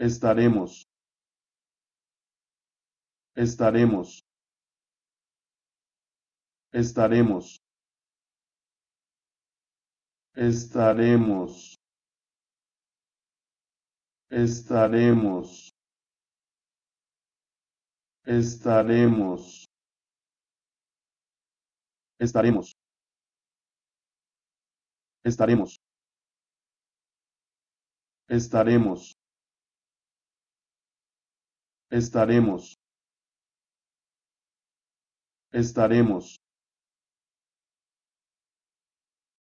estaremos. Estaremos. Estaremos. Estaremos. Estaremos. Estaremos. Estaremos. Estaremos. Estaremos estaremos, estaremos.